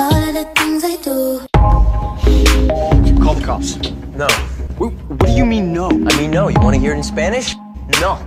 All the things I do. Call the cops. No. Wait, what do you mean no? I mean, no. You want to hear it in Spanish? No.